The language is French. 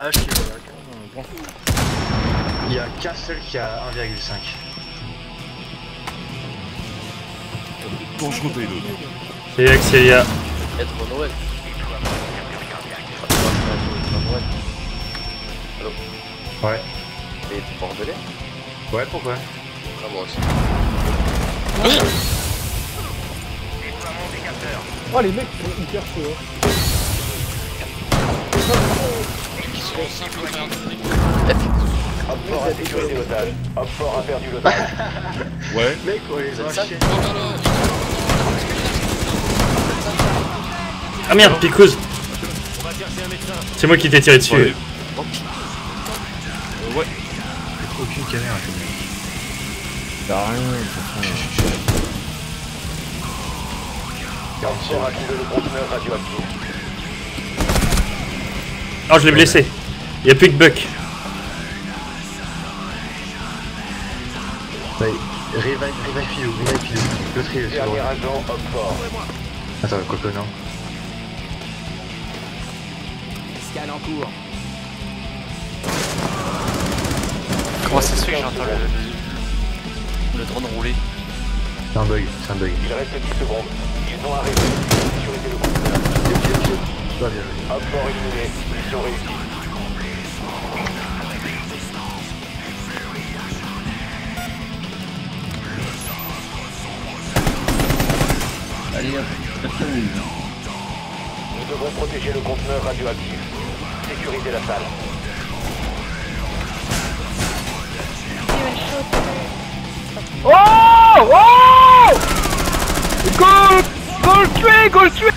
Ah, je pas, bon. Il y a qu'un seul qui a 1,5. Dangereux payload. C'est Axelia. Être Noël. Allô Ouais. Et bordelais Ouais, pourquoi? Ah, moi aussi. Oh les mecs sont hyper chauds hein. Fort a sécurisé l'otage. Hop fort a perdu l'otage. Ouais. Mec, on les enchaîne. Ah merde, Picouz. C'est moi qui t'ai tiré dessus. Ouais. Euh, ouais. Aucune caméra. Hop fort a trouvé le conteneur radioactif. Oh, je l'ai blessé. Y'a plus que Buck. Ouais. Revive, revive revive Philou. L'autre il est sur Dernier le agent, hop fort. Attends, quoi que non. Scan en cours. Comment ça se fait que j'entends le, le drone rouler C'est un bug, c'est un bug. Il reste 10 secondes. Ils ont arrêté. Sécurisé le. Tu vas bien joué. Hop fort éliminé. Mission réussie. Nous devons protéger le conteneur radioactif. Sécuriser la salle. Oh Oh Go Go le tuer Go le tuer